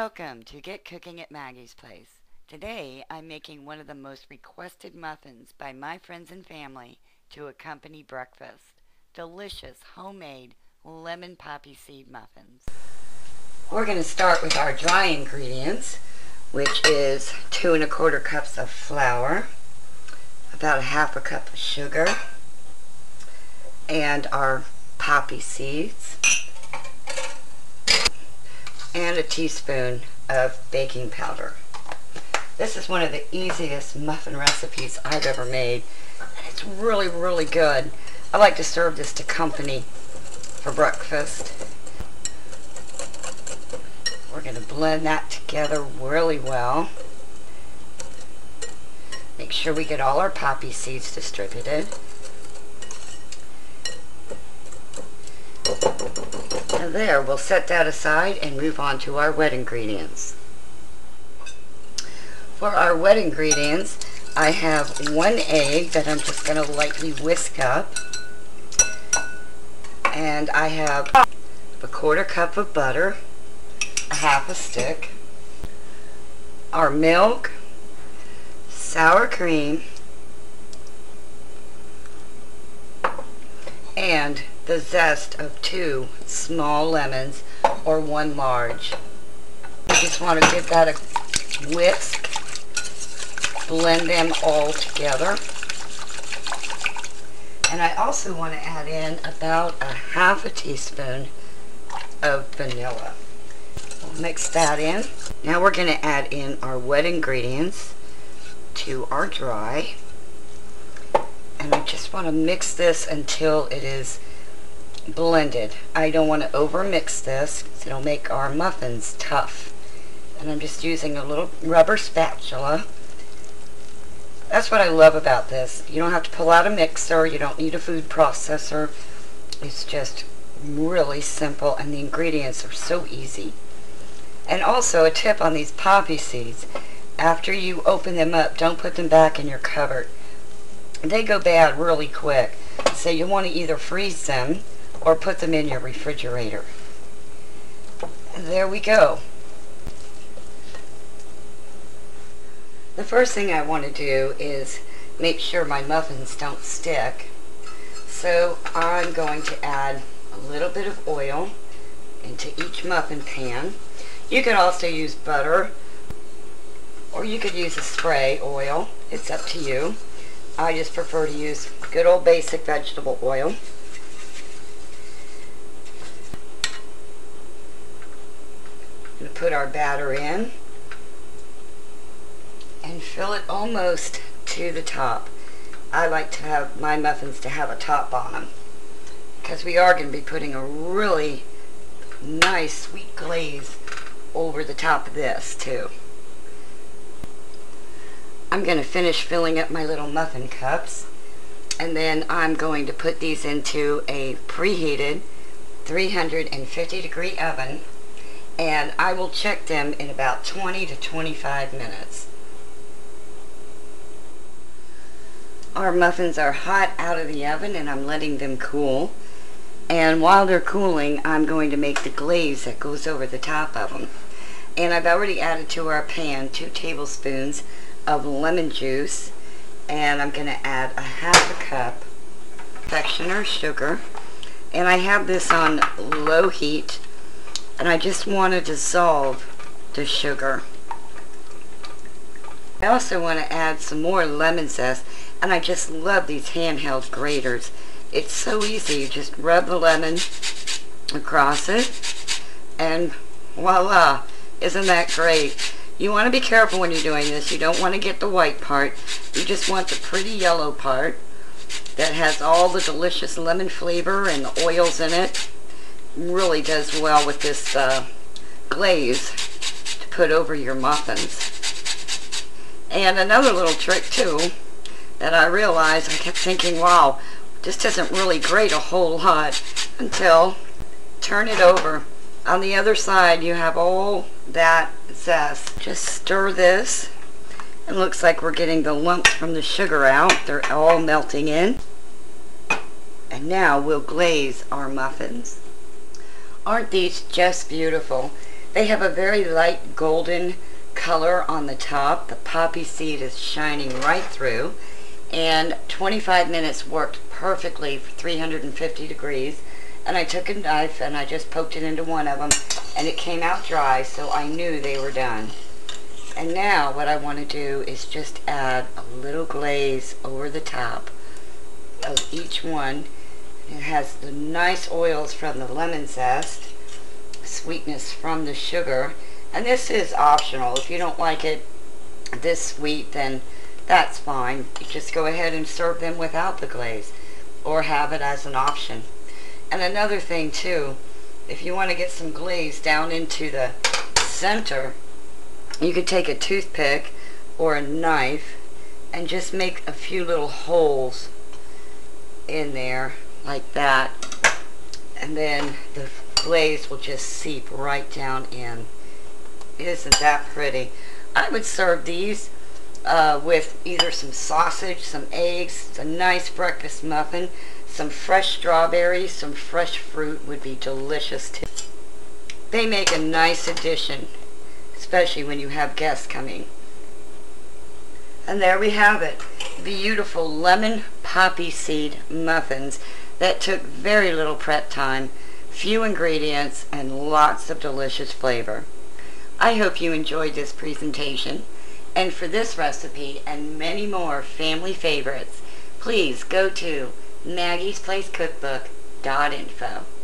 Welcome to Get Cooking at Maggie's Place. Today I'm making one of the most requested muffins by my friends and family to accompany breakfast. Delicious homemade lemon poppy seed muffins. We're going to start with our dry ingredients, which is two and a quarter cups of flour, about a half a cup of sugar, and our poppy seeds and a teaspoon of baking powder. This is one of the easiest muffin recipes I've ever made. It's really, really good. I like to serve this to company for breakfast. We're going to blend that together really well. Make sure we get all our poppy seeds distributed. There, we'll set that aside and move on to our wet ingredients. For our wet ingredients, I have one egg that I'm just going to lightly whisk up. And I have a quarter cup of butter, a half a stick, our milk, sour cream, and the zest of two small lemons or one large. You just want to give that a whisk, blend them all together. And I also want to add in about a half a teaspoon of vanilla. We'll mix that in. Now we're going to add in our wet ingredients to our dry. And I just want to mix this until it is blended. I don't want to over mix this because it'll make our muffins tough. And I'm just using a little rubber spatula. That's what I love about this. You don't have to pull out a mixer. You don't need a food processor. It's just really simple and the ingredients are so easy. And also a tip on these poppy seeds. After you open them up, don't put them back in your cupboard. They go bad really quick. So you want to either freeze them or put them in your refrigerator. There we go. The first thing I want to do is make sure my muffins don't stick. So I'm going to add a little bit of oil into each muffin pan. You could also use butter or you could use a spray oil. It's up to you. I just prefer to use good old basic vegetable oil. going to put our batter in and fill it almost to the top. I like to have my muffins to have a top on them because we are going to be putting a really nice sweet glaze over the top of this too. I'm going to finish filling up my little muffin cups and then I'm going to put these into a preheated 350 degree oven and I will check them in about 20 to 25 minutes. Our muffins are hot out of the oven and I'm letting them cool. And while they're cooling, I'm going to make the glaze that goes over the top of them. And I've already added to our pan two tablespoons of lemon juice. And I'm going to add a half a cup confectioner sugar. And I have this on low heat and I just want to dissolve the sugar. I also want to add some more lemon zest and I just love these handheld graters. It's so easy. You just rub the lemon across it and voila. Isn't that great? You want to be careful when you're doing this. You don't want to get the white part. You just want the pretty yellow part that has all the delicious lemon flavor and the oils in it really does well with this uh, glaze to put over your muffins. And another little trick too that I realized, I kept thinking, wow, this doesn't really grate a whole lot until turn it over. On the other side you have all that zest. Just stir this. It looks like we're getting the lumps from the sugar out. They're all melting in. And now we'll glaze our muffins. Aren't these just beautiful? They have a very light golden color on the top. The poppy seed is shining right through. And 25 minutes worked perfectly for 350 degrees. And I took a knife and I just poked it into one of them and it came out dry so I knew they were done. And now what I want to do is just add a little glaze over the top of each one. It has the nice oils from the lemon zest, sweetness from the sugar, and this is optional. If you don't like it this sweet, then that's fine. You just go ahead and serve them without the glaze or have it as an option. And another thing too, if you want to get some glaze down into the center, you could take a toothpick or a knife and just make a few little holes in there like that. And then the glaze will just seep right down in. Isn't that pretty? I would serve these uh, with either some sausage some eggs a nice breakfast muffin some fresh strawberries some fresh fruit would be delicious too they make a nice addition especially when you have guests coming and there we have it beautiful lemon poppy seed muffins that took very little prep time, few ingredients, and lots of delicious flavor. I hope you enjoyed this presentation. And for this recipe and many more family favorites, please go to Maggie's Place Cookbook.info.